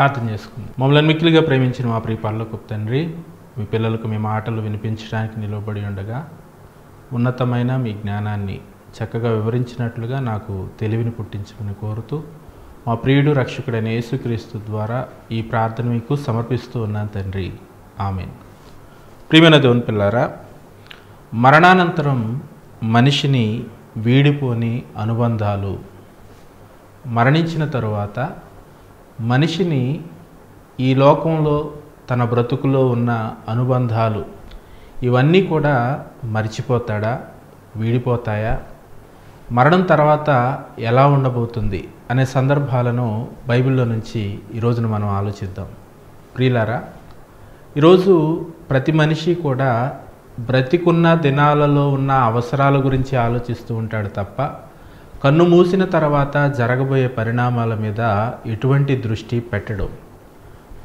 ప్రార్థన చేసుకుందాం. మమ్మల్ని మిక్కిలిగా ప్రేమించిన మా ప్రియ పర్లకు తండ్రి మీ పిల్లలకు మీ మాటలు వినిపించడానికి నిలబడి ఉండగా ఉన్నతమైన మీ జ్ఞానాన్ని చక్కగా వివరించినట్లుగా నాకు తెలివిని పుట్టించమని కోరుతూ మా ప్రియుడు రక్షకుడైన యేసుక్రీస్తు ద్వారా ఈ ప్రార్థన మీకు సమర్పిస్తూ ఉన్నాను తండ్రి. ఆమెన్. ప్రియమైన దేవుని పిల్లారా మరణానంతరం మనిషిని వీడిపోని అనుబంధాలు మరణించిన తరువాత మనిషిని ఈ లోకంలో తన బ్రతుకులో ఉన్న అనుబంధాలు ఇవన్నీ కూడా మర్చిపోతాడా? వీడిపోతాయా? మరణం తర్వాత ఎలా ఉండబోతుంది అనే సందర్భాలను బైబిల్లో నుంచి ఈరోజున మనం ఆలోచిద్దాం. ప్రియులారా ఈరోజు ప్రతి మనిషి కూడా బ్రతికున్న దినాలలో ఉన్న అవసరాల గురించి ఆలోచిస్తూ ఉంటాడు తప్ప కన్ను మూసిన తర్వాత జరగబోయే పరిణామాల మీద ఎటువంటి దృష్టి పెట్టడం.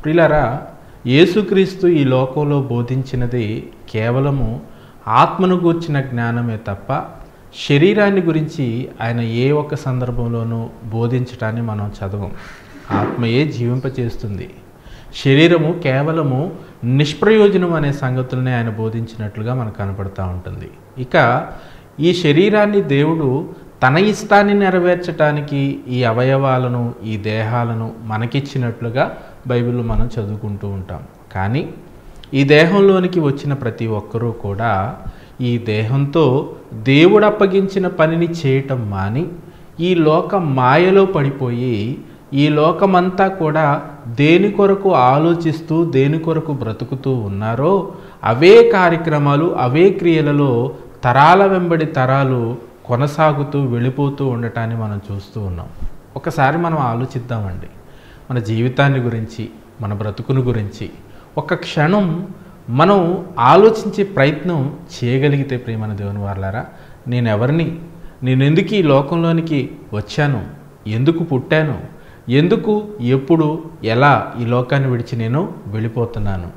ప్రిలరా యేసుక్రీస్తు ఈ లోకంలో బోధించినది కేవలము ఆత్మను గూర్చిన జ్ఞానమే తప్ప శరీరాన్ని గురించి ఆయన ఏ ఒక్క సందర్భంలోనూ బోధించటాన్ని మనం చదవం. ఆత్మయే జీవింపచేస్తుంది. శరీరము కేవలము నిష్ప్రయోజనం అనే సంగతులనే ఆయన బోధించినట్లుగా మనకు కనపడతా ఉంటుంది. ఇక ఈ శరీరాన్ని దేవుడు తన ఇష్టాన్ని నెరవేర్చటానికి ఈ అవయవాలను ఈ దేహాలను మనకిచ్చినట్లుగా బైబిల్ మనం చదువుకుంటూ ఉంటాం. కానీ ఈ దేహంలోనికి వచ్చిన ప్రతి ఒక్కరూ కూడా ఈ దేహంతో దేవుడు అప్పగించిన పనిని చేయటం మాని ఈ లోక మాయలో పడిపోయి ఈ లోకమంతా కూడా దేని కొరకు ఆలోచిస్తూ దేని కొరకు బ్రతుకుతూ ఉన్నారో అవే కార్యక్రమాలు అవే క్రియలలో తరాల వెంబడి తరాలు కొనసాగుతూ వెళ్ళిపోతూ ఉండటాన్ని మనం చూస్తూ ఉన్నాం. ఒకసారి మనం ఆలోచిద్దామండి. మన జీవితాన్ని గురించి మన బ్రతుకును గురించి ఒక క్షణం మనం ఆలోచించే ప్రయత్నం చేయగలిగితే ప్రియమైన దేవుని వాళ్ళారా నేను ఎవరిని నేను ఎందుకు ఈ లోకంలోనికి వచ్చాను ఎందుకు పుట్టాను ఎందుకు ఎప్పుడు ఎలా ఈ లోకాన్ని విడిచి నేను వెళ్ళిపోతున్నాను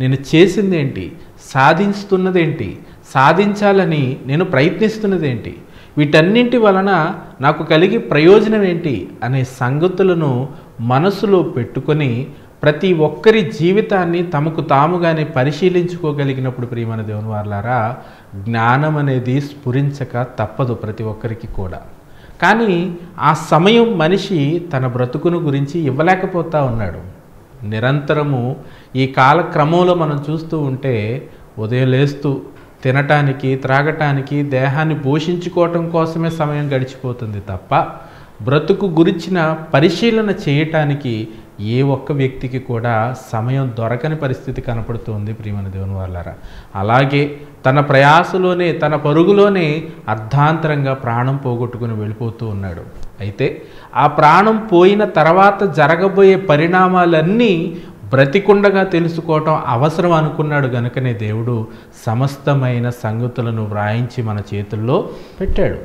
నేను చేసిందేంటి సాధిస్తున్నదేంటి సాధించాలని నేను ప్రయత్నిస్తున్నదేంటి వీటన్నింటి వలన నాకు కలిగే ప్రయోజనం ఏంటి అనే సంగతులను మనసులో పెట్టుకొని ప్రతి ఒక్కరి జీవితాన్ని తమకు తాముగానే పరిశీలించుకోగలిగినప్పుడు ప్రియమైన దేవుని వాళ్ళారా జ్ఞానం అనేది స్ఫురించక తప్పదు ప్రతి ఒక్కరికి కూడా. కానీ ఆ సమయం మనిషి తన బ్రతుకును గురించి ఇవ్వలేకపోతా ఉన్నాడు. నిరంతరము ఈ కాలక్రమంలో మనం చూస్తూ ఉంటే ఉదయం లేస్తూ తినటానికి త్రాగటానికి దేహాన్ని పోషించుకోవటం కోసమే సమయం గడిచిపోతుంది తప్ప బ్రతుకు గురించిన పరిశీలన చేయటానికి ఏ ఒక్క వ్యక్తికి కూడా సమయం దొరకని పరిస్థితి కనపడుతుంది ప్రియమైన దేవుని వాళ్ళారా అలాగే తన ప్రయాసలోనే తన పరుగులోనే అర్ధాంతరంగా ప్రాణం పోగొట్టుకుని వెళ్ళిపోతూ ఉన్నాడు. అయితే ఆ ప్రాణం పోయిన తర్వాత జరగబోయే పరిణామాలన్నీ బ్రతికుండగా తెలుసుకోవటం అవసరం అనుకున్నాడు గనుకనే దేవుడు సమస్తమైన సంగతులను వ్రాయించి మన చేతుల్లో పెట్టాడు.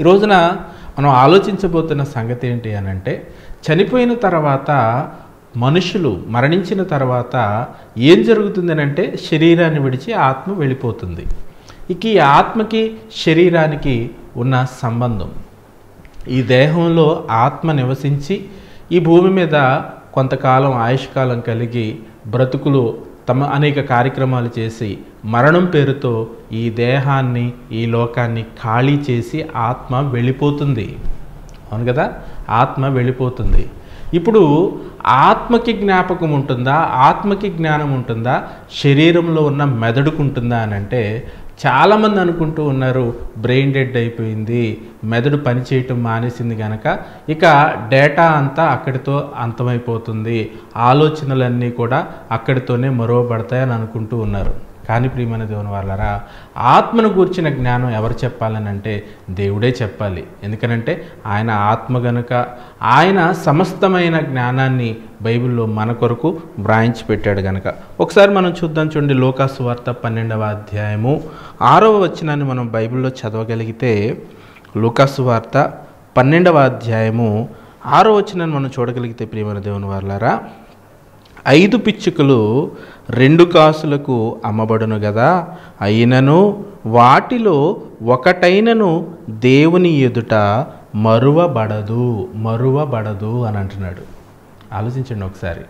ఈ రోజున మనం ఆలోచించబోతున్న సంగతి ఏంటి అని అంటే చనిపోయిన తర్వాత మనుషులు మరణించిన తర్వాత ఏం జరుగుతుంది అంటే శరీరాన్ని విడిచి ఆత్మ వెళ్ళిపోతుంది. ఇక ఈ ఆత్మకి శరీరానికి ఉన్న సంబంధం. ఈ దేహంలో ఆత్మ నివసించి ఈ భూమి మీద కొంతకాలం ఆయుష్కాలం కలిగి బ్రతుకులు తమ అనేక కార్యక్రమాలు చేసి మరణం పేరుతో ఈ దేహాన్ని ఈ లోకాన్ని ఖాళీ చేసి ఆత్మ వెళ్ళిపోతుంది. అవును కదా? ఆత్మ వెళ్ళిపోతుంది. ఇప్పుడు ఆత్మకి జ్ఞాపకం ఉంటుందా? ఆత్మకి జ్ఞానం ఉంటుందా? శరీరంలో ఉన్న మెదడుకు ఉంటుందా అని అంటే చాలామంది అనుకుంటూ ఉన్నారు బ్రెయిన్ డెడ్ అయిపోయింది మెదడు పనిచేయటం మానేసింది కనుక ఇక డేటా అంతా అక్కడితో అంతమైపోతుంది. ఆలోచనలన్నీ కూడా అక్కడితోనే మరువబడతాయని అనుకుంటూ ఉన్నారు. కానీ ప్రియమైన దేవుని వాళ్ళరా ఆత్మను గూర్చిన జ్ఞానం ఎవరు చెప్పాలని అంటే దేవుడే చెప్పాలి. ఎందుకనంటే ఆయన ఆత్మ గనుక ఆయన సమస్తమైన జ్ఞానాన్ని బైబిల్లో మన కొరకు వ్రాయించి పెట్టాడు గనక. ఒకసారి మనం చూద్దాం చూడండి లోకాసు వార్త పన్నెండవ అధ్యాయము ఆరవ వచనాన్ని మనం బైబిల్లో చదవగలిగితే లోకాసు వార్త పన్నెండవ అధ్యాయము ఆరో వచనాన్ని మనం చూడగలిగితే ప్రియమైన దేవుని వాళ్ళారా ఐదు పిచ్చుకలు రెండు కాసులకు అమ్మబడును గదా. అయినను వాటిలో ఒకటైనను దేవుని ఎదుట మరువబడదు మరువబడదు అని అంటున్నాడు. ఆలోచించండి ఒకసారి.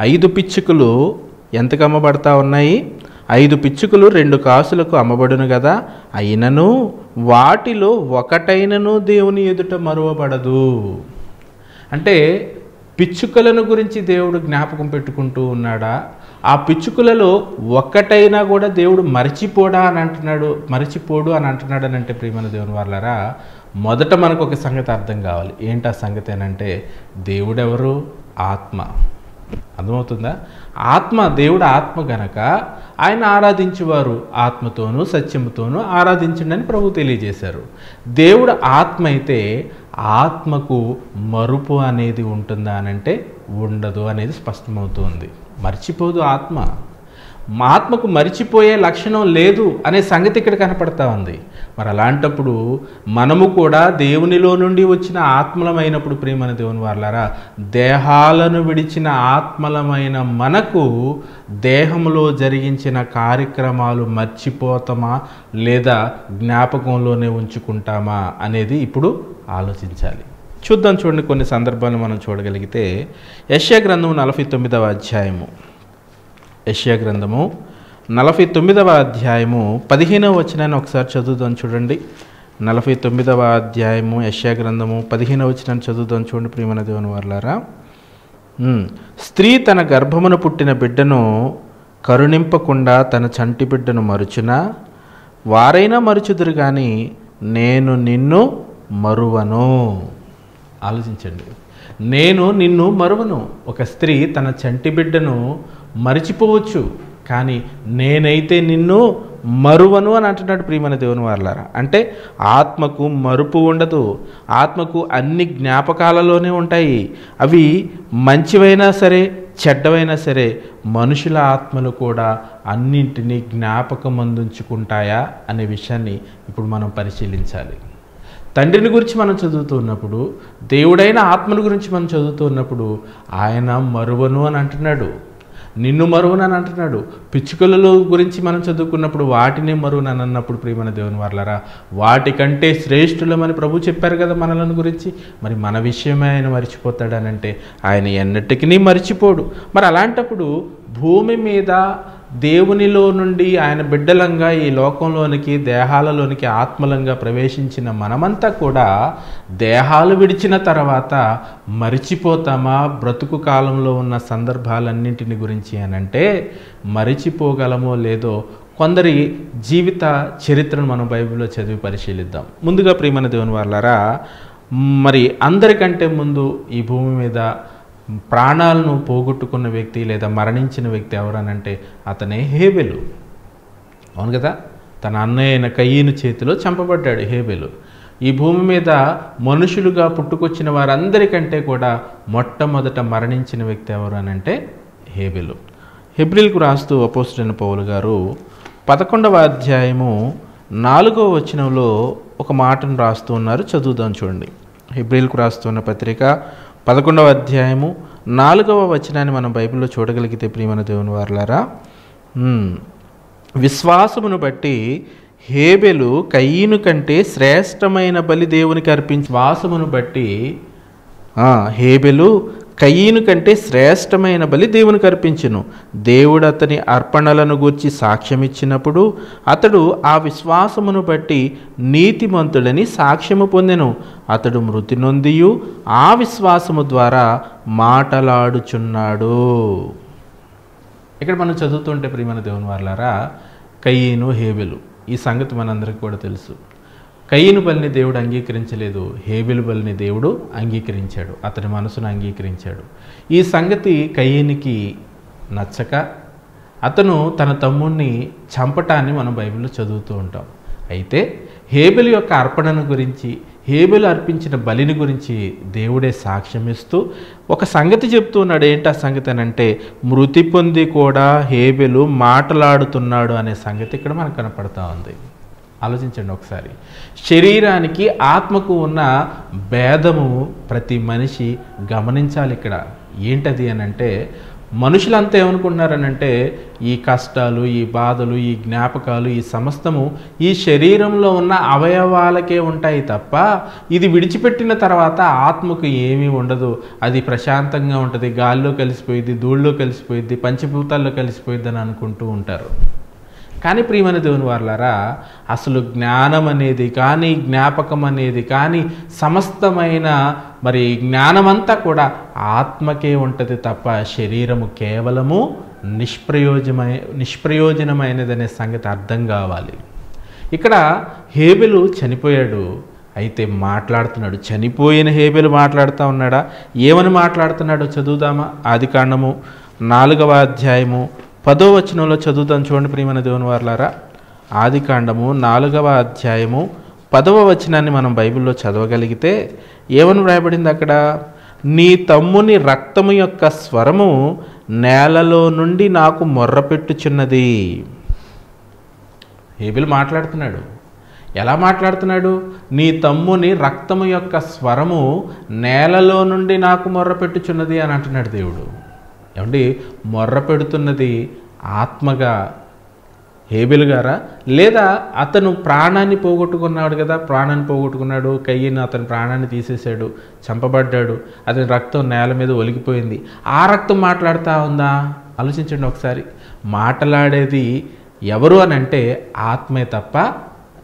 ఐదు పిచ్చుకలు ఎంతకు అమ్మబడతా ఉన్నాయి? ఐదు పిచ్చుకలు రెండు కాసులకు అమ్మబడును కదా అయినను వాటిలో ఒకటైనను దేవుని ఎదుట మరువబడదు. అంటే పిచ్చుకలను గురించి దేవుడు జ్ఞాపకం పెట్టుకుంటూ ఉన్నాడా? ఆ పిచ్చుకులలో ఒక్కటైనా కూడా దేవుడు మరిచిపోడా అని అంటున్నాడు మరిచిపోడు అని అంటున్నాడు అని అంటే ప్రియమైన దేవుని వాళ్ళారా మొదట మనకు ఒక సంగతి అర్థం కావాలి. ఏంటి ఆ సంగతి అని అంటే దేవుడెవరు? ఆత్మ. అర్థమవుతుందా? ఆత్మ దేవుడు ఆత్మ గనక ఆయన ఆరాధించేవారు ఆత్మతోనూ సత్యముతోనూ ఆరాధించండి అని ప్రభు తెలియజేశారు. దేవుడు ఆత్మ అయితే ఆత్మకు మరుపు అనేది ఉంటుందా అని అంటే ఉండదు అనేది స్పష్టమవుతుంది. మర్చిపోదు ఆత్మ. మా ఆత్మకు మరిచిపోయే లక్షణం లేదు అనే సంగతి ఇక్కడ కనపడతా ఉంది. మరి అలాంటప్పుడు మనము కూడా దేవునిలో నుండి వచ్చిన ఆత్మలమైనప్పుడు ప్రియమైన దేవుని వాళ్ళారా దేహాలను విడిచిన ఆత్మలమైన మనకు దేహంలో జరిగించిన కార్యక్రమాలు మర్చిపోతామా లేదా జ్ఞాపకంలోనే ఉంచుకుంటామా అనేది ఇప్పుడు ఆలోచించాలి. చూద్దాం చూడండి కొన్ని సందర్భాలు మనం చూడగలిగితే యశ్యా గ్రంథము నలభై తొమ్మిదవ అధ్యాయము. యశ్యా గ్రంథము నలభై తొమ్మిదవ అధ్యాయము పదిహేనవ వచనాన్ని ఒకసారి చదువుదాం చూడండి. నలభై తొమ్మిదవ అధ్యాయము యశ్యా గ్రంథము పదిహేనవ వచనాన్ని చదువుదాం చూడండి ప్రియమైన దేవుని వర్లారా. స్త్రీ తన గర్భమును పుట్టిన బిడ్డను కరుణింపకుండా తన చంటి బిడ్డను మరుచునా? వారైనా మరుచుదురు కానీ నేను నిన్ను మరువను. ఆలోచించండి. నేను నిన్ను మరువను. ఒక స్త్రీ తన చంటి బిడ్డను మరిచిపోవచ్చు కానీ నేనైతే నిన్ను మరువను అని అంటున్నాడు ప్రియమైన దేవుని వారలారా. అంటే ఆత్మకు మరుపు ఉండదు. ఆత్మకు అన్ని జ్ఞాపకాలలోనే ఉంటాయి. అవి మంచివైనా సరే చెడ్డవైనా సరే మనుషుల ఆత్మలు కూడా అన్నింటినీ జ్ఞాపకం అందించుకుంటాయా అనే విషయాన్ని ఇప్పుడు మనం పరిశీలించాలి. తండ్రిని గురించి మనం చదువుతూ ఉన్నప్పుడు దేవుడైన ఆత్మను గురించి మనం చదువుతూ ఉన్నప్పుడు ఆయన మరువను అని అంటున్నాడు. నిన్ను మరువును అని అంటున్నాడు. పిచ్చుకలలో గురించి మనం చదువుకున్నప్పుడు వాటిని మరువును అని అన్నప్పుడు ప్రియమైన దేవుని వర్లరా వాటికంటే శ్రేష్ఠులమని ప్రభు చెప్పారు కదా మనలను గురించి. మరి మన విషయమే ఆయన మర్చిపోతాడనంటే ఆయన ఎన్నటికీ మర్చిపోడు. మరి అలాంటప్పుడు భూమి మీద దేవునిలో నుండి ఆయన బిడ్డలంగా ఈ లోకంలోనికి దేహాలలోనికి ఆత్మలంగా ప్రవేశించిన మనమంతా కూడా దేహాలు విడిచిన తర్వాత మరిచిపోతామా? బ్రతుకు కాలంలో ఉన్న సందర్భాలన్నింటిని గురించి అనంటే మరిచిపోగలమో లేదో కొందరి జీవిత చరిత్రను మనం బైబిల్లో చదివి పరిశీలిద్దాం. ముందుగా ప్రియమైన దేవుని వాళ్ళారా మరి అందరికంటే ముందు ఈ భూమి మీద ప్రాణాలను పోగొట్టుకున్న వ్యక్తి లేదా మరణించిన వ్యక్తి ఎవరనంటే అతనే హేబెలు. అవును కదా? తన అన్నయ్య అయిన కయ్యను చేతిలో చంపబడ్డాడు హేబెలు. ఈ భూమి మీద మనుషులుగా పుట్టుకొచ్చిన వారందరికంటే కూడా మొట్టమొదట మరణించిన వ్యక్తి ఎవరు అనంటే హేబెలు. హెబ్రిల్కు రాస్తూ అపోస్టైన పౌలు గారు పదకొండవ అధ్యాయము నాలుగవ వచనంలో ఒక మాటను రాస్తూ ఉన్నారు. చదువుదాం చూడండి. హెబ్రిల్కు రాస్తున్న పత్రిక పదకొండవ అధ్యాయము నాలుగవ వచనాన్ని మనం బైబిల్లో చూడగలిగితే ప్రియమైన దేవుని వారులారా? విశ్వాసమును బట్టి హేబెలు కయ్యను కంటే శ్రేష్టమైన బలి దేవునికి అర్పించి శ్వాసమును బట్టి హేబెలు కయ్యను కంటే శ్రేష్టమైన బలి దేవునికి అర్పించెను. దేవుడు అతని అర్పణలను గూర్చి సాక్ష్యం ఇచ్చినప్పుడు అతడు ఆ విశ్వాసమును బట్టి నీతిమంతుడని సాక్ష్యము పొందెను. అతడు మృతి నొందియు ఆ విశ్వాసము ద్వారా మాటలాడుచున్నాడు. ఇక్కడ మనం చదువుతుంటే ప్రియమైన దేవుని వాళ్ళారా కయ్యను హేబెలు. ఈ సంగతి మనందరికీ కూడా తెలుసు. కయ్యను బలిని దేవుడు అంగీకరించలేదు హేబెలు బలిని దేవుడు అంగీకరించాడు అతని మనసును అంగీకరించాడు. ఈ సంగతి కయ్యనికి నచ్చక అతను తన తమ్ముణ్ణి చంపటాన్ని మనం బైబిల్లో చదువుతూ ఉంటాం. అయితే హేబెలు యొక్క అర్పణను గురించి హేబెలు అర్పించిన బలిని గురించి దేవుడే సాక్ష్యం ఇస్తూ ఒక సంగతి చెప్తూ ఉన్నాడు. ఏంటి ఆ సంగతి అని అంటే మృతి పొంది కూడా హేబెలు మాటలాడుతున్నాడు అనే సంగతి ఇక్కడ మనకు కనపడతా ఉంది. ఆలోచించండి ఒకసారి. శరీరానికి ఆత్మకు ఉన్న భేదము ప్రతి మనిషి గమనించాలి ఇక్కడ. ఏంటది అని అంటే మనుషులంతా ఏమనుకుంటున్నారనంటే ఈ కష్టాలు ఈ బాధలు ఈ జ్ఞాపకాలు ఈ సమస్తము ఈ శరీరంలో ఉన్న అవయవాలకే ఉంటాయి తప్ప ఇది విడిచిపెట్టిన తర్వాత ఆత్మకు ఏమీ ఉండదు. అది ప్రశాంతంగా ఉంటుంది. గాల్లో కలిసిపోయిద్ది ధూళ్ళలో కలిసిపోయిద్ది పంచభూతాల్లో కలిసిపోయింది అని అనుకుంటూ ఉంటారు. కానీ ప్రియమైన దేవుని వారులారా అసలు జ్ఞానం అనేది కానీ జ్ఞాపకం అనేది కానీ సమస్తమైన మరి జ్ఞానమంతా కూడా ఆత్మకే ఉంటుంది తప్ప శరీరము కేవలము నిష్ప్రయోజమై నిష్ప్రయోజనమైనదనే సంగతి అర్థం కావాలి. ఇక్కడ హేబెలు చనిపోయాడు. అయితే మాట్లాడుతున్నాడు. చనిపోయిన హేబెలు మాట్లాడుతూ ఉన్నాడా? ఏమని మాట్లాడుతున్నాడో చదువుదామా? ఆది కాండము నాలుగవ అధ్యాయము పదో వచనంలో చదువుతాను చూడండి ప్రియమైన దేవుని వార్లారా. ఆది కాండము నాలుగవ అధ్యాయము పదవ వచనాన్ని మనం బైబిల్లో చదవగలిగితే ఏమని వ్రాయబడింది అక్కడ? నీ తమ్ముని రక్తము యొక్క స్వరము నేలలో నుండి నాకు మొర్రపెట్టుచున్నది ఏబిల్ మాట్లాడుతున్నాడు. ఎలా మాట్లాడుతున్నాడు? నీ తమ్ముని రక్తము యొక్క స్వరము నేలలో నుండి నాకు మొర్రపెట్టుచున్నది అని అంటున్నాడు దేవుడు. ఏమండి మొర్ర పెడుతున్నది ఆత్మగా హేబెల్ గారా? లేదా అతను ప్రాణాన్ని పోగొట్టుకున్నాడు కదా ప్రాణాన్ని పోగొట్టుకున్నాడు కయ్యను అతని ప్రాణాన్ని తీసేశాడు చంపబడ్డాడు అతని రక్తం నేల మీద ఒలిగిపోయింది. ఆ రక్తం మాట్లాడుతూ ఉందా? ఆలోచించండి ఒకసారి. మాట్లాడేది ఎవరు అని అంటే ఆత్మే తప్ప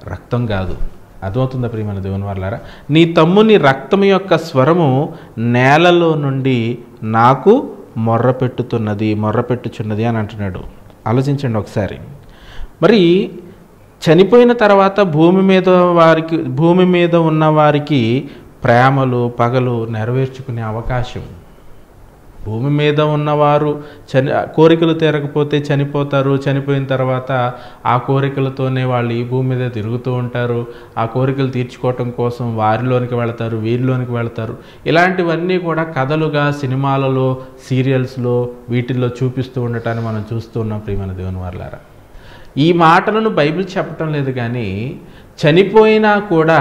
రక్తం కాదు. అర్థమవుతుందా ప్రియమైన దేవుని వాళ్ళారా నీ తమ్ముని రక్తం యొక్క స్వరము నేలలో నుండి నాకు మొర్ర పెట్టుతున్నది మొర్ర పెట్టుచున్నది అని అంటున్నాడు. ఆలోచించండి ఒకసారి. మరి చనిపోయిన తర్వాత భూమి మీద వారికి భూమి మీద ఉన్న వారికి ప్రేమలు పగలు నెరవేర్చుకునే అవకాశం భూమి మీద ఉన్నవారు చని కోరికలు తీరకపోతే చనిపోతారు. చనిపోయిన తర్వాత ఆ కోరికలతోనే వాళ్ళు ఈ భూమి మీద తిరుగుతూ ఉంటారు. ఆ కోరికలు తీర్చుకోవటం కోసం వారిలోనికి వెళతారు వీరిలోనికి వెళతారు. ఇలాంటివన్నీ కూడా కథలుగా సినిమాలలో సీరియల్స్లో వీటిల్లో చూపిస్తూ ఉండటాన్ని మనం చూస్తూ ఉన్నాం ప్రియమైన దేవుని వాళ్ళారా ఈ మాటలను బైబిల్ చెప్పటం లేదు కానీ చనిపోయినా కూడా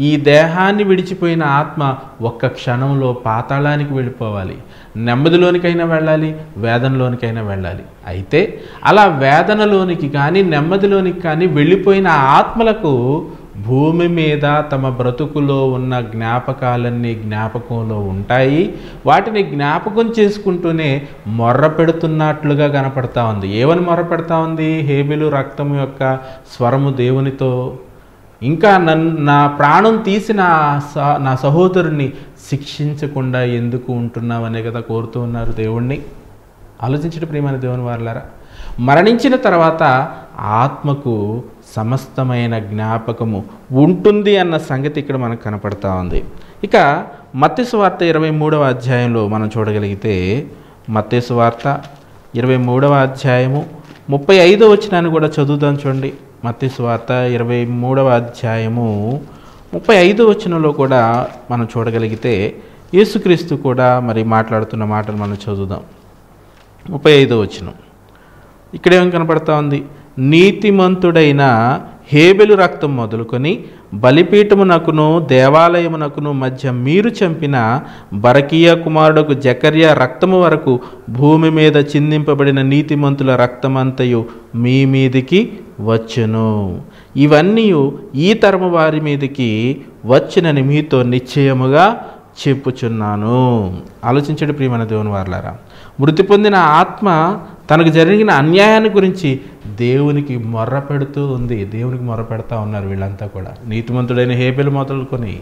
ఈ దేహాన్ని విడిచిపోయిన ఆత్మ ఒక్క క్షణంలో పాతాళానికి వెళ్ళిపోవాలి. నెమ్మదిలోనికైనా వెళ్ళాలి వేదనలోనికైనా వెళ్ళాలి. అయితే అలా వేదనలోనికి కానీ నెమ్మదిలోనికి కానీ వెళ్ళిపోయిన ఆత్మలకు భూమి మీద తమ బ్రతుకులో ఉన్న జ్ఞాపకాలన్నీ జ్ఞాపకంలో ఉంటాయి. వాటిని జ్ఞాపకం చేసుకుంటూనే మొర్ర పెడుతున్నట్లుగా కనపడతా ఉంది. ఏమని మొర్ర పెడతా ఉంది? హేబిలు రక్తం యొక్క స్వరము దేవునితో ఇంకా నన్ను నా ప్రాణం తీసి నా నా సహోదరుని శిక్షించకుండా ఎందుకు ఉంటున్నావనే కదా కోరుతూ ఉన్నారు దేవుణ్ణి. ఆలోచించడం ప్రియమైన దేవుని వారులారా. మరణించిన తర్వాత ఆత్మకు సమస్తమైన జ్ఞాపకము ఉంటుంది అన్న సంగతి ఇక్కడ మనకు కనపడతా ఉంది. ఇక మత్స్యవార్త ఇరవై మూడవ అధ్యాయంలో మనం చూడగలిగితే మత్స్యవార్త ఇరవై మూడవ అధ్యాయము ముప్పై ఐదో వచ్చినాన్ని కూడా చదువుదాం చూడండి. మత్స్సు ఇరవై మూడవ అధ్యాయము ముప్పై ఐదో వచనంలో కూడా మనం చూడగలిగితే యేసుక్రీస్తు కూడా మరి మాట్లాడుతున్న మాటలు మనం చదువుదాం. ముప్పై ఐదో వచనం. ఇక్కడేం కనపడతా ఉంది? నీతిమంతుడైన హేబెలు రక్తం మొదలుకొని బలిపీఠమునకును దేవాలయమునకును మధ్య మీరు చంపిన బరకీయ కుమారుడుకు జకర్య రక్తము వరకు భూమి మీద చిందింపబడిన నీతిమంతుల రక్తమంతయు మీ మీదికి వచ్చును. ఇవన్నీ ఈ తరము వారి మీదికి వచ్చినని మీతో నిశ్చయముగా చెప్పుచున్నాను. ఆలోచించడు ప్రియమైన దేవుని వార్లారా. మృతి పొందిన ఆత్మ తనకు జరిగిన అన్యాయాన్ని గురించి దేవునికి మొర్ర పెడుతూ ఉంది. దేవునికి మొర్ర పెడతా ఉన్నారు వీళ్ళంతా కూడా. నీతిమంతుడైన హేబెలు మొదలుకొని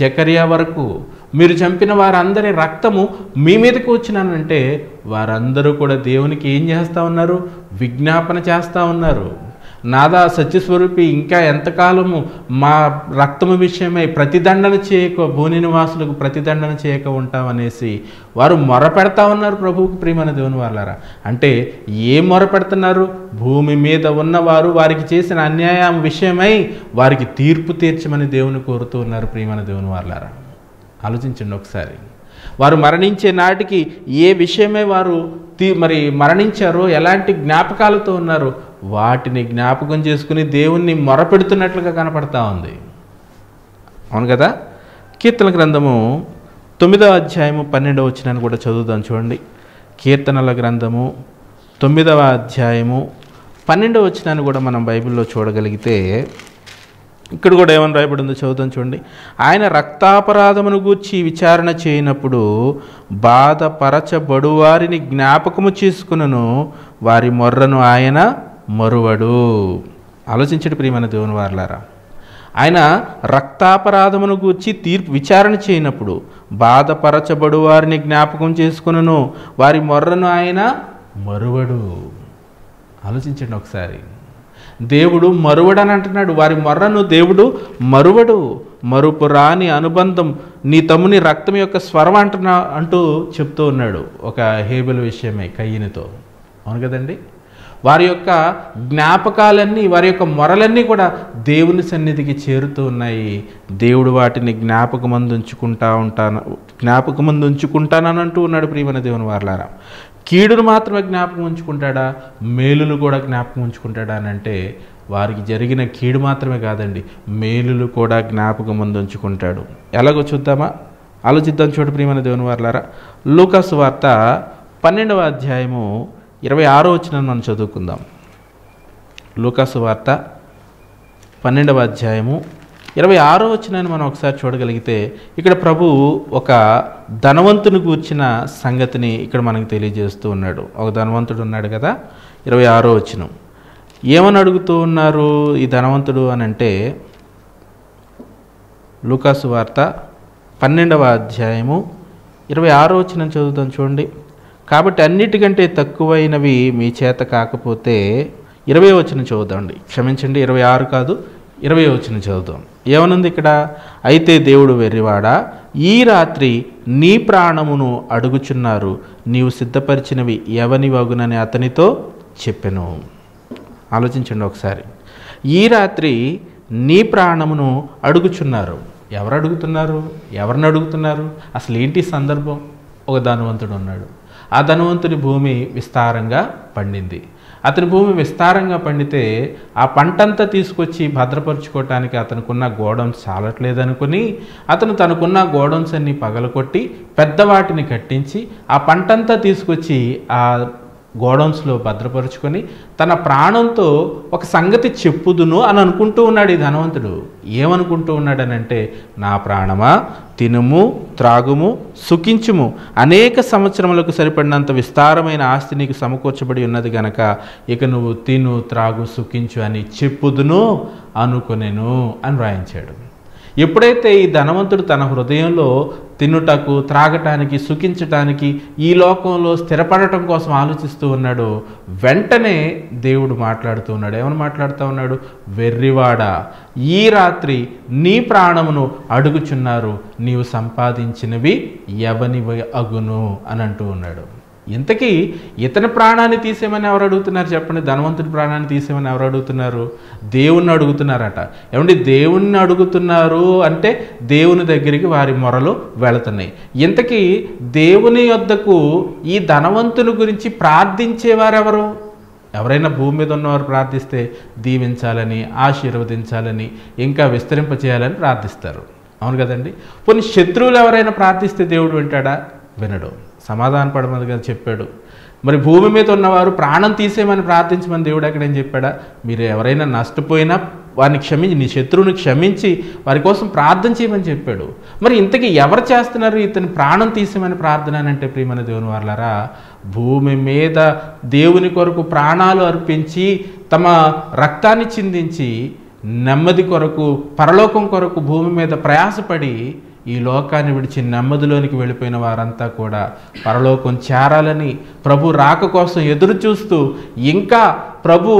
జకరియా వరకు మీరు చంపిన వారందరి రక్తము మీ మీదకి వచ్చినానంటే వారందరూ కూడా దేవునికి ఏం చేస్తూ ఉన్నారు? విజ్ఞాపన చేస్తూ ఉన్నారు. నాదా సత్యస్వరూపి ఇంకా ఎంతకాలము మా రక్తము విషయమై ప్రతిదండన చేయక భూని నివాసులకు ప్రతిదండన చేయక ఉంటామనేసి వారు మొర పెడతా ఉన్నారు ప్రభువుకి ప్రియమైన దేవుని వాళ్ళారా అంటే ఏ మొర పెడుతున్నారు భూమి మీద ఉన్నవారు వారికి చేసిన అన్యాయం విషయమై వారికి తీర్పు తీర్చమని దేవుని కోరుతూ ఉన్నారు ప్రియమైన దేవుని వాళ్ళారా ఆలోచించండి ఒకసారి. వారు మరణించే నాటికి ఏ విషయమే వారు తీ మరి మరణించారో ఎలాంటి జ్ఞాపకాలతో ఉన్నారో వాటిని జ్ఞాపకం చేసుకుని దేవుణ్ణి మొరపెడుతున్నట్లుగా కనపడతా ఉంది. అవును కదా? కీర్తన గ్రంథము తొమ్మిదవ అధ్యాయము పన్నెండవ వచ్చినాన్ని కూడా చదువుదాం చూడండి. కీర్తనల గ్రంథము తొమ్మిదవ అధ్యాయము పన్నెండవ వచనాన్ని కూడా మనం బైబిల్లో చూడగలిగితే ఇక్కడ కూడా ఏమని రాయబడిందో చదువుతాం చూడండి. ఆయన రక్తాపరాధమును గూర్చి విచారణ చేయనప్పుడు బాధపరచబడు వారిని జ్ఞాపకము చేసుకునను వారి మొర్రను ఆయన మరువడు. ఆలోచించడు ప్రియమైన దేవుని వారలారా. ఆయన రక్తాపరాధమును గూర్చి తీర్పు విచారణ చేయనప్పుడు బాధపరచబడు వారిని జ్ఞాపకం చేసుకునను. వారి మొర్రను ఆయన మరువడు. ఆలోచించండి ఒకసారి. దేవుడు మరువడని అంటున్నాడు. వారి మొర్రను దేవుడు మరువడు. మరుపు రాని అనుబంధం నీ తమ్ముని రక్తం యొక్క స్వరం అంటున్నా అంటూ చెప్తూ ఉన్నాడు ఒక హేబుల్ విషయమే కయ్యనితో. అవును కదండి? వారి యొక్క జ్ఞాపకాలన్నీ వారి యొక్క మొరలన్నీ కూడా దేవుని సన్నిధికి చేరుతూ ఉన్నాయి. దేవుడు వాటిని జ్ఞాపకమందు ఉంచుకుంటా ఉంటాను జ్ఞాపకమందు ఉంచుకుంటానని అంటూ ఉన్నాడు ప్రియమైన దేవుని వారలారా. కీడును మాత్రమే జ్ఞాపకం ఉంచుకుంటాడా? మేలును కూడా జ్ఞాపకం ఉంచుకుంటాడా అని అంటే వారికి జరిగిన కీడు మాత్రమే కాదండి మేలులు కూడా జ్ఞాపకం ముందు ఉంచుకుంటాడు. ఎలాగో చూద్దామా? ఆలోచిద్దాం చూడు ప్రియమైన దేవుని వారలారా. లూకాసు వార్త పన్నెండవ అధ్యాయము ఇరవై ఆరో వచ్చిన మనం చదువుకుందాం. లూకాసు వార్త పన్నెండవ అధ్యాయము ఇరవై ఆరో వచ్చినాన్ని మనం ఒకసారి చూడగలిగితే ఇక్కడ ప్రభు ఒక ధనవంతుని కూర్చిన సంగతిని ఇక్కడ మనకు తెలియజేస్తూ ఉన్నాడు. ఒక ధనవంతుడు ఉన్నాడు కదా? ఇరవై ఆరో వచ్చిన ఏమని అడుగుతూ ఉన్నారు ఈ ధనవంతుడు అని అంటే లూకాసు వార్త పన్నెండవ అధ్యాయము ఇరవై ఆరో వచ్చిన చదువుతాం చూడండి. కాబట్టి అన్నిటికంటే తక్కువైనవి మీ చేత కాకపోతే ఇరవై వచ్చిన చదువుదామండి క్షమించండి ఇరవై ఆరు కాదు ఇరవై వచ్చిన చదువుతాం. ఏమనుంది ఇక్కడ? అయితే దేవుడు వెర్రివాడా ఈ రాత్రి నీ ప్రాణమును అడుగుచున్నారు నీవు సిద్ధపరిచినవి ఎవని వగునని అతనితో చెప్పెను. ఆలోచించండి ఒకసారి. ఈ రాత్రి నీ ప్రాణమును అడుగుచున్నారు. ఎవరు అడుగుతున్నారు? ఎవరిని అడుగుతున్నారు? అసలు ఏంటి సందర్భం? ఒక ధనవంతుడు ఉన్నాడు. ఆ ధనవంతుని భూమి విస్తారంగా పండింది. అతని భూమి విస్తారంగా పండితే ఆ పంటంతా తీసుకొచ్చి భద్రపరుచుకోవటానికి అతనుకున్న గోడౌన్స్ చాలట్లేదనుకుని అతను తనకున్న గోడౌన్స్ అన్ని పగలకొట్టి పెద్దవాటిని కట్టించి ఆ పంటంతా తీసుకొచ్చి ఆ గోడౌన్స్లో భద్రపరుచుకొని తన ప్రాణంతో ఒక సంగతి చెప్పుదును అని అనుకుంటూ ఉన్నాడు ఈ ధనవంతుడు. ఏమనుకుంటూ ఉన్నాడనంటే నా ప్రాణమా? తినుము త్రాగుము సుఖించుము. అనేక సంవత్సరములకు సరిపడినంత విస్తారమైన ఆస్తి నీకు సమకూర్చబడి ఉన్నది గనక ఇక నువ్వు తిను త్రాగు సుఖించు అని చెప్పుదును అనుకునేను అని వ్రాయించాడు. ఎప్పుడైతే ఈ ధనవంతుడు తన హృదయంలో తినుటకు త్రాగటానికి సుఖించటానికి ఈ లోకంలో స్థిరపడటం కోసం ఆలోచిస్తూ ఉన్నాడో వెంటనే దేవుడు మాట్లాడుతూ ఉన్నాడు. ఏమని మాట్లాడుతూ ఉన్నాడు? వెర్రివాడా ఈ రాత్రి నీ ప్రాణమును అడుగుచున్నారు నీవు సంపాదించినవి ఎవనివి అగును? అని అంటూ ఉన్నాడు. ఇంతకీ ఇతని ప్రాణాన్ని తీసేయమని ఎవరు అడుగుతున్నారు చెప్పండి? ధనవంతుడి ప్రాణాన్ని తీసేయమని ఎవరు అడుగుతున్నారు? దేవుణ్ణి అడుగుతున్నారట. ఏమండి దేవుణ్ణి అడుగుతున్నారు అంటే దేవుని దగ్గరికి వారి మొరలు వెళుతున్నాయి. ఇంతకీ దేవుని యొద్దకు ఈ ధనవంతుని గురించి ప్రార్థించేవారెవరు? ఎవరైనా భూమి మీద ఉన్నవారు ప్రార్థిస్తే దీవించాలని ఆశీర్వదించాలని ఇంకా విస్తరింపచేయాలని ప్రార్థిస్తారు. అవును కదండి? కొన్ని శత్రువులు ఎవరైనా ప్రార్థిస్తే దేవుడు వింటాడా? వినడు. సమాధాన పడమని కదా చెప్పాడు. మరి భూమి మీద ఉన్నవారు ప్రాణం తీసేయమని ప్రార్థించమని దేవుడు ఎక్కడేం చెప్పాడా? మీరు ఎవరైనా నష్టపోయినా వారిని క్షమించి నీ శత్రువుని క్షమించి వారి కోసం ప్రార్థన చేయమని చెప్పాడు. మరి ఇంతకీ ఎవరు చేస్తున్నారు? ఇతని ప్రాణం తీసేమని ప్రార్థన అని అంటే ప్రియమైన దేవుని వాళ్ళరా భూమి మీద దేవుని కొరకు ప్రాణాలు అర్పించి తమ రక్తాన్ని చిందించి నెమ్మది కొరకు పరలోకం కొరకు భూమి మీద ప్రయాసపడి ఈ లోకాన్ని విడిచి నెమ్మదిలోనికి వెళ్ళిపోయిన వారంతా కూడా పరలోకం చేరాలని ప్రభు రాక కోసం ఎదురు చూస్తూ ఇంకా ప్రభు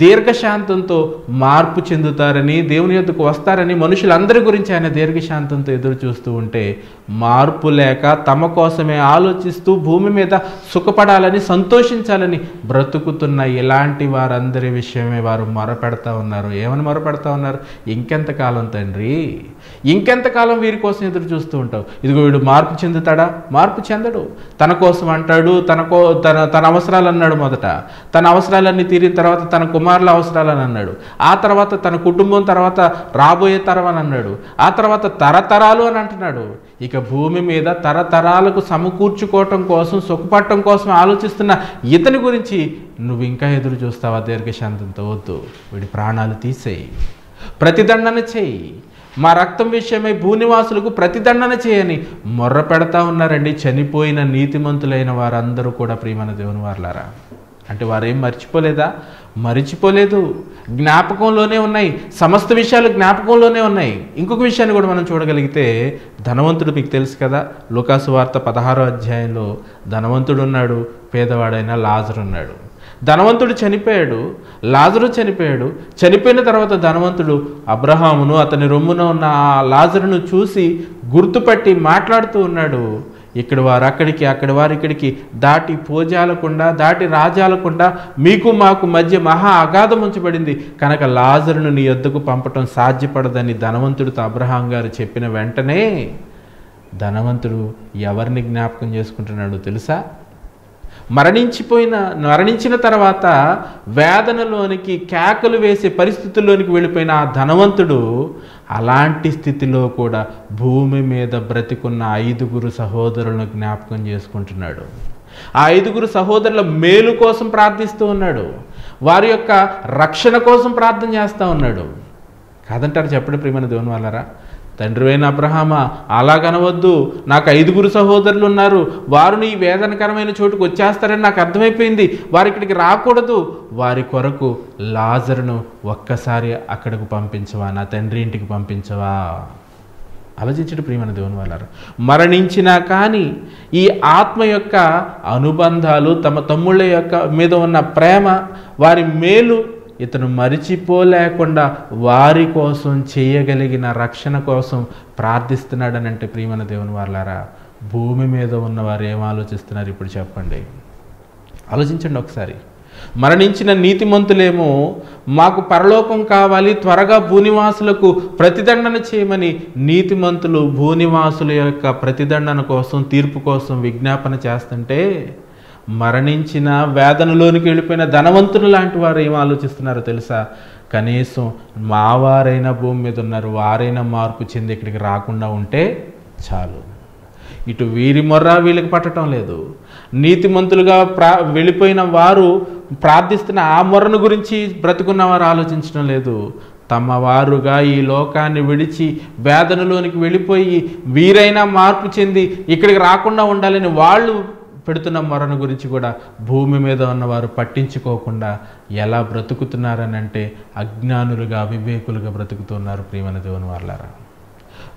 దీర్ఘశాంతంతో మార్పు చెందుతారని దేవుని యొద్దకు వస్తారని మనుషులందరి గురించి ఆయన దీర్ఘశాంతంతో ఎదురు చూస్తూ ఉంటే మార్పు లేక తమ కోసమే ఆలోచిస్తూ భూమి మీద సుఖపడాలని సంతోషించాలని బ్రతుకుతున్న ఇలాంటి వారందరి విషయమే వారు మొరపెడతా ఉన్నారు. ఏమని మొరపెడతా ఉన్నారు? ఇంకెంతకాలం తండ్రి? ఇంకెంతకాలం వీరి కోసం ఎదురు చూస్తూ ఉంటావు? ఇదిగో వీడు మార్పు చెందుతాడా? మార్పు చెందడు. తన కోసం అంటాడు తన కో తన తన అవసరాలు అన్నాడు మొదట. తన అవసరాలన్నీ తీరిన తర్వాత తన కుమారుల అవసరాలని అన్నాడు. ఆ తర్వాత తన కుటుంబం తర్వాత రాబోయే తరం అని అన్నాడు. ఆ తర్వాత తరతరాలు అని అంటున్నాడు. ఇక భూమి మీద తరతరాలకు సమకూర్చుకోవటం కోసం సుఖపడటం కోసం ఆలోచిస్తున్న ఇతని గురించి నువ్వు ఇంకా ఎదురు చూస్తావా? దీర్ఘశాంతంతో వద్దు. వీడి ప్రాణాలు తీసేయి. ప్రతిదండన చేయి. మా రక్తం విషయమై భూనివాసులకు ప్రతిదండన చేయని మొర్ర పెడతా ఉన్నారండి. చనిపోయిన నీతిమంతులైన వారందరూ కూడా ప్రియమైన దేవుని వారులారా అంటే వారేం మర్చిపోలేదా? మరిచిపోలేదు. జ్ఞాపకంలోనే ఉన్నాయి. సమస్త విషయాలు జ్ఞాపకంలోనే ఉన్నాయి. ఇంకొక విషయాన్ని కూడా మనం చూడగలిగితే ధనవంతుడు మీకు తెలుసు కదా? లోకాసు వార్త పదహారో అధ్యాయంలో ధనవంతుడు ఉన్నాడు పేదవాడైన లాజరు ఉన్నాడు. ధనవంతుడు చనిపోయాడు లాజరు చనిపోయాడు. చనిపోయిన తర్వాత ధనవంతుడు అబ్రహామును అతని రొమ్మున ఉన్న ఆ లాజరును చూసి గుర్తుపట్టి మాట్లాడుతూ ఉన్నాడు. ఇక్కడ వారు అక్కడికి అక్కడి వారు ఇక్కడికి. దాటి పోజాలకుండా దాటి రాజాలకుండా మీకు మాకు మధ్య మహా అగాధం ఉంచబడింది. కనుక లాజరును నీ యొద్దకు పంపటం సాధ్యపడదని ధనవంతుడితో అబ్రహాం గారు చెప్పిన వెంటనే ధనవంతుడు ఎవరిని జ్ఞాపకం చేసుకుంటున్నాడు తెలుసా? మరణించిపోయిన మరణించిన తర్వాత వేదనలోనికి కేకలు వేసే పరిస్థితుల్లోనికి వెళ్ళిపోయిన ఆ ధనవంతుడు అలాంటి స్థితిలో కూడా భూమి మీద బ్రతికున్న ఐదుగురు సహోదరులను జ్ఞాపకం చేసుకుంటున్నాడు. ఆ ఐదుగురు సహోదరుల మేలు కోసం ప్రార్థిస్తూ ఉన్నాడు. వారి యొక్క రక్షణ కోసం ప్రార్థన చేస్తూ ఉన్నాడు. కాదంటారు చెప్పండి ప్రియమైన దేవుని వాళ్ళరా తండ్రివైన అబ్రహామా అలాగనవద్దు. నాకు ఐదుగురు సహోదరులు ఉన్నారు వారు నీ వేదనకరమైన చోటుకు వచ్చేస్తారని నాకు అర్థమైపోయింది. వారు ఇక్కడికి రాకూడదు. వారి కొరకు లాజరును ఒక్కసారి అక్కడికి పంపించవా? నా తండ్రి ఇంటికి పంపించవా? ఆలోచించడు ప్రియమైన దేవుని వాళ్ళారు మరణించినా కానీ ఈ ఆత్మ యొక్క అనుబంధాలు తమ తమ్ముళ్ళ యొక్క మీద ఉన్న ప్రేమ వారి మేలు ఇతను మరిచిపోలేకుండా వారి కోసం చేయగలిగిన రక్షణ కోసం ప్రార్థిస్తున్నాడనంటే ప్రియమైన దేవుని వాళ్ళారా భూమి మీద ఉన్నవారు ఏం ఆలోచిస్తున్నారు ఇప్పుడు చెప్పండి. ఆలోచించండి ఒకసారి. మరణించిన నీతిమంతులేమో మాకు పరలోకం కావాలి త్వరగా భూనివాసులకు ప్రతిదండన చేయమని నీతిమంతులు భూనివాసుల యొక్క ప్రతిదండన కోసం తీర్పు కోసం విజ్ఞాపన చేస్తుంటే మరణించిన వేదనలోనికి వెళ్ళిపోయిన ధనవంతులు లాంటి వారు ఏం ఆలోచిస్తున్నారో తెలుసా? కనీసం మా వారైనా భూమి మీద ఉన్నారు వారైనా మార్పు చెంది ఇక్కడికి రాకుండా ఉంటే చాలు. ఇటు వీరి మొర్ర వీళ్ళకి పట్టడం లేదు. నీతిమంతులుగా ప్రా వెళ్ళిపోయిన వారు ప్రార్థిస్తున్న ఆ మొర్రను గురించి బ్రతుకున్న వారు ఆలోచించడం లేదు. తమ వారుగా ఈ లోకాన్ని విడిచి వేదనలోనికి వెళ్ళిపోయి వీరైనా మార్పు చెంది ఇక్కడికి రాకుండా ఉండాలని వాళ్ళు పెడుతున్న మొరను గురించి కూడా భూమి మీద ఉన్నవారు పట్టించుకోకుండా ఎలా బ్రతుకుతున్నారనంటే అజ్ఞానులుగా అవివేకులుగా బ్రతుకుతున్నారు ప్రియమైన దేవుని వాళ్ళారా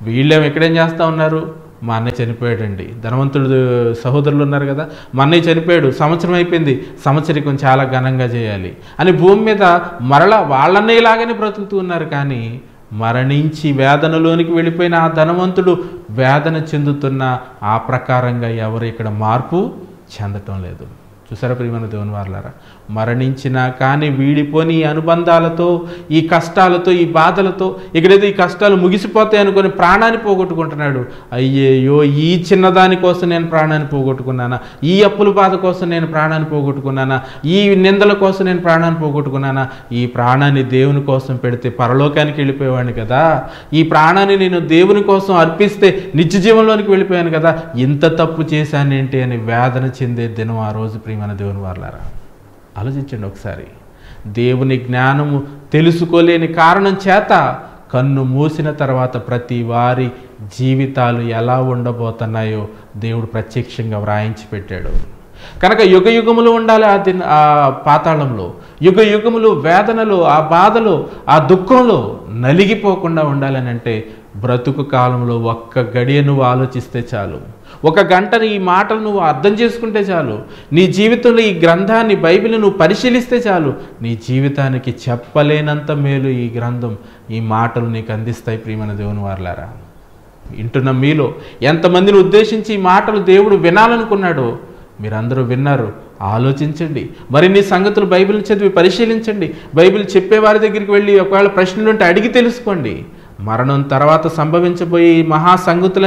వీళ్ళేం ఎక్కడేం చేస్తూ ఉన్నారు? మా అన్నయ్య చనిపోయాడండి. ధనవంతుడు సహోదరులు ఉన్నారు కదా? మా అన్నయ్య చనిపోయాడు. సంవత్సరం అయిపోయింది. సంవత్సరికం చాలా ఘనంగా చేయాలి అని భూమి మీద మరలా వాళ్ళన్నయ్యలాగానే బ్రతుకుతూ ఉన్నారు కానీ మరణించి వేదనలోనికి వెళ్ళిపోయిన ఆ ధనవంతుడు వేదన చెందుతున్న ఆ ప్రకారంగా ఎవరు ఇక్కడ మార్పు చెందటం లేదు. చూసారా ప్రియమైన దేవుని వారులారా? మరణించినా కానీ వీడిపోని ఈ అనుబంధాలతో ఈ కష్టాలతో ఈ బాధలతో ఇక్కడేదో ఈ కష్టాలు ముగిసిపోతాయి అనుకుని ప్రాణాన్ని పోగొట్టుకుంటున్నాడు. అయ్యేయో ఈ చిన్నదాని కోసం నేను ప్రాణాన్ని పోగొట్టుకున్నానా? ఈ అప్పుల బాధ కోసం నేను ప్రాణాన్ని పోగొట్టుకున్నానా? ఈ నిందల కోసం నేను ప్రాణాన్ని పోగొట్టుకున్నానా? ఈ ప్రాణాన్ని దేవుని కోసం పెడితే పరలోకానికి వెళ్ళిపోయేవాడిని కదా. ఈ ప్రాణాన్ని నేను దేవుని కోసం అర్పిస్తే నిత్య జీవంలోనికి వెళ్ళిపోయాను కదా. ఇంత తప్పు చేశానేంటి అని వేదన చెందే దినం ఆ రోజు ప్రియమైన దేవుని వారులారా. ఆలోచించండి ఒకసారి. దేవుని జ్ఞానము తెలుసుకోలేని కారణం చేత కన్ను మూసిన తర్వాత ప్రతి వారి జీవితాలు ఎలా ఉండబోతున్నాయో దేవుడు ప్రత్యక్షంగా వ్రాయించి పెట్టాడు. కనుక యుగ యుగములు ఉండాలి ఆ దిన ఆ పాతాళంలో. యుగ యుగములు వేదనలో ఆ బాధలు ఆ దుఃఖంలో నలిగిపోకుండా ఉండాలని అంటే బ్రతుకు కాలంలో ఒక్క గడియ నువ్వు ఆలోచిస్తే చాలు. ఒక గంటని ఈ మాటలు నువ్వు అర్థం చేసుకుంటే చాలు. నీ జీవితంలో ఈ గ్రంథాన్ని బైబిల్ నువ్వు పరిశీలిస్తే చాలు. నీ జీవితానికి చెప్పలేనంత మేలు ఈ గ్రంథం ఈ మాటలు నీకు అందిస్తాయి ప్రియమైన దేవుని వారులారా. వింటున్న మీలో ఎంతమందిని ఉద్దేశించి ఈ మాటలు దేవుడు వినాలనుకున్నాడో మీరందరూ విన్నారు. ఆలోచించండి. మరిన్ని సంగతులు బైబిల్ చదివి పరిశీలించండి. బైబిల్ చెప్పే వారి దగ్గరికి వెళ్ళి ఒకవేళ ప్రశ్నలు ఉంటే అడిగి తెలుసుకోండి. మరణం తర్వాత సంభవించబోయే ఈ మహా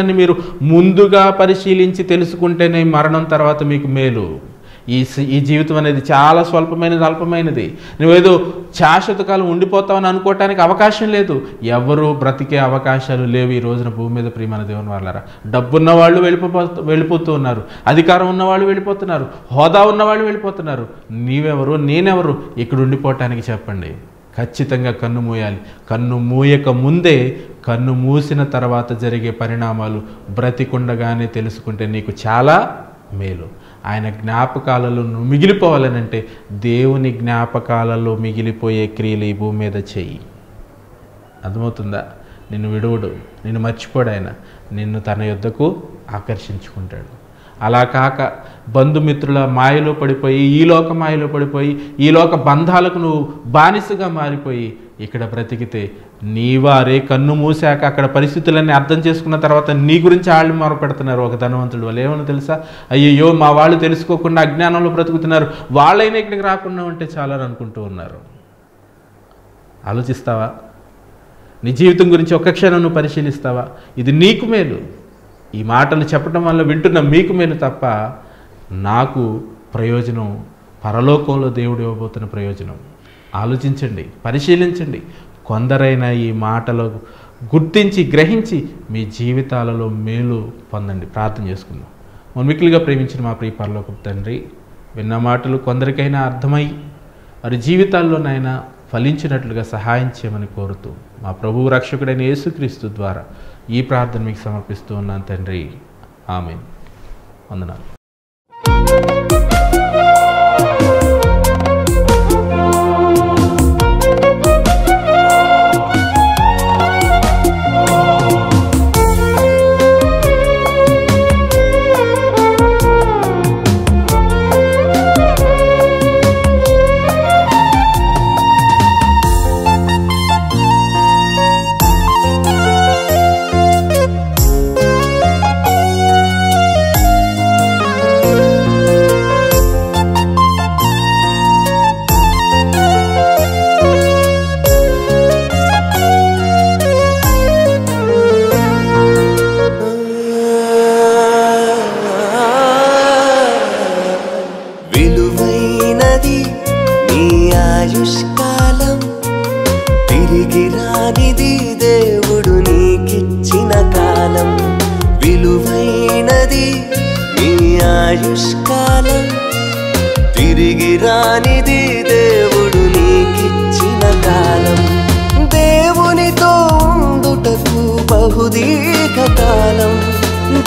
మీరు ముందుగా పరిశీలించి తెలుసుకుంటేనే మరణం తర్వాత మీకు మేలు. ఈ ఈ జీవితం అనేది చాలా స్వల్పమైనది అల్పమైనది. నువ్వేదో శాశ్వత కాలం ఉండిపోతావని అనుకోవటానికి అవకాశం లేదు. ఎవరు బ్రతికే అవకాశాలు లేవు ఈ రోజున భూమి మీద ప్రియమైన దేవుని వాళ్ళారా డబ్బున్న వాళ్ళు వెళ్ళిపో వెళ్ళిపోతూ ఉన్నారు. అధికారం ఉన్న వాళ్ళు వెళ్ళిపోతున్నారు. హోదా ఉన్న వాళ్ళు వెళ్ళిపోతున్నారు. నీవెవరు? నేనెవరు? ఇక్కడ ఉండిపోవటానికి చెప్పండి. ఖచ్చితంగా కన్ను మూయాలి. కన్ను మూయక ముందే కన్ను మూసిన తర్వాత జరిగే పరిణామాలు బ్రతికుండగానే తెలుసుకుంటే నీకు చాలా మేలు. ఆయన జ్ఞాపకాలలో నువ్వు మిగిలిపోవాలనంటే దేవుని జ్ఞాపకాలలో మిగిలిపోయే క్రియలు ఈ భూమి మీద చెయ్యి అర్థమవుతుందా? నిన్ను విడువుడు నిన్ను మర్చిపోడు ఆయన. నిన్ను తన యొద్దకు ఆకర్షించుకుంటాడు. అలా కాక బంధుమిత్రుల మాయలో పడిపోయి ఈ లోక మాయలో పడిపోయి ఈ లోక బంధాలకు నువ్వు బానిసగా మారిపోయి ఇక్కడ బ్రతికితే నీ వారే కన్ను మూసాక అక్కడ పరిస్థితులన్నీ అర్థం చేసుకున్న తర్వాత నీ గురించి వాళ్ళు మొరపెడుతున్నారు ఒక ధనవంతుడు. వాళ్ళు ఏమని తెలుసా? అయ్యయ్యో మా వాళ్ళు తెలుసుకోకుండా అజ్ఞానంలో బ్రతుకుతున్నారు. వాళ్ళైనా ఇక్కడికి రాకుండా ఉంటే చాలని అనుకుంటూ ఉన్నారు. ఆలోచిస్తావా? నీ జీవితం గురించి ఒక్క క్షణం నువ్వు పరిశీలిస్తావా? ఇది నీకు మేలు. ఈ మాటలు చెప్పడం వల్ల వింటున్న మీకు మీరు తప్ప నాకు ప్రయోజనం పరలోకంలో దేవుడు ఇవ్వబోతున్న ప్రయోజనం. ఆలోచించండి పరిశీలించండి. కొందరైనా ఈ మాటలు గుర్తించి గ్రహించి మీ జీవితాలలో మేలు పొందండి. ప్రార్థన చేసుకుందాం. మన్మికులుగా ప్రేమించిన మా ప్రియ పరలోకపు తండ్రి విన్న మాటలు కొందరికైనా అర్థమై వారి జీవితాల్లోనైనా ఫలించినట్లుగా సహాయం చేయమని కోరుతూ మా ప్రభువు రక్షకుడైన యేసుక్రీస్తు ద్వారా ఈ ప్రార్థన మీకు సమర్పిస్తూ ఉన్నాను తండ్రి. ఆమె వందనాలు.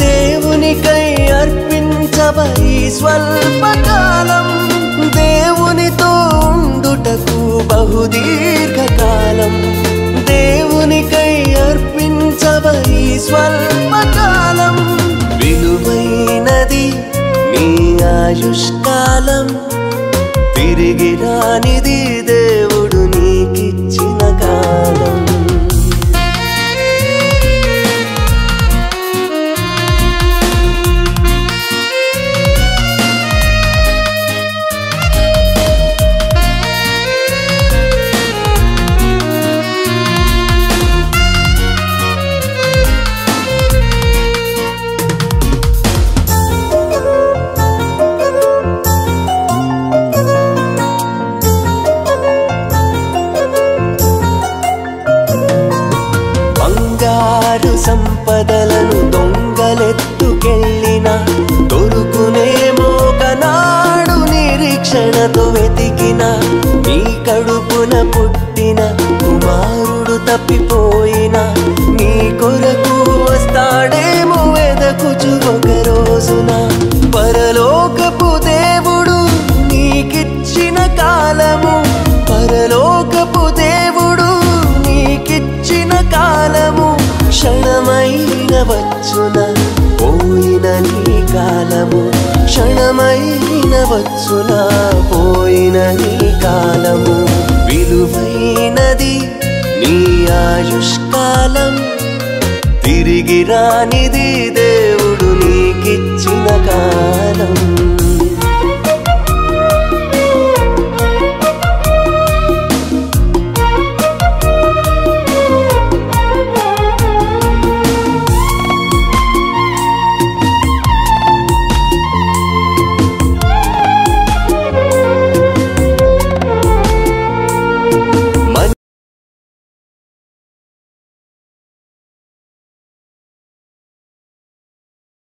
దేవునికై అర్పించబై స్వల్పకాలం దేవునితో ఉండుటకు బహుదీర్ఘకాలం దేవునికై అర్పించబై స్వల్పకాలం విలువైనది నీ ఆయుష్కాలం తిరిగి రానిది వచ్చునా పోయిన నీ కాలము. విలువైనది నీ ఆయుష్కాలం. తిరిగి రానిది దేవుడు నీకిచ్చిన కాలం.